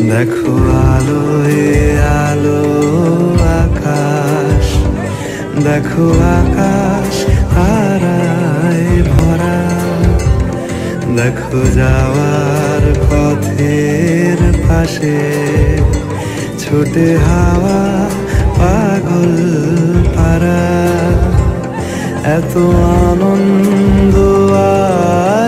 দেখো আলোয়, আলো আকাশ। দেখো আকাশ, তারায় ভরা। দেখো যাওয়ার পথের পাশে ছোটে হাওয়া, পাগল পারা এত আনন্দ আয়োজন